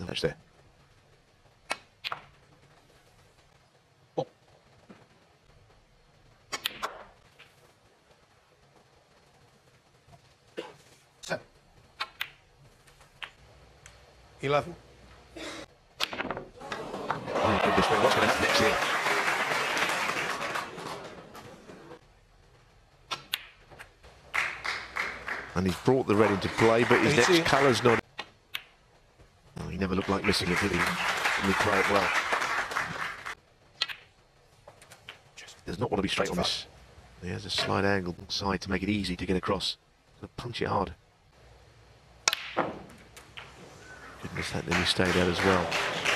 No there. Oh. Eleven. Oh, goodness me, what's going to happen next here? And he's brought the red into play, but his next colour's not... He never looked like missing it, did he? Didn't he it well? Does not want to be straight on this. He has a slight angle side to make it easy to get across. Gonna punch it hard. Goodness, that nearly stayed out as well.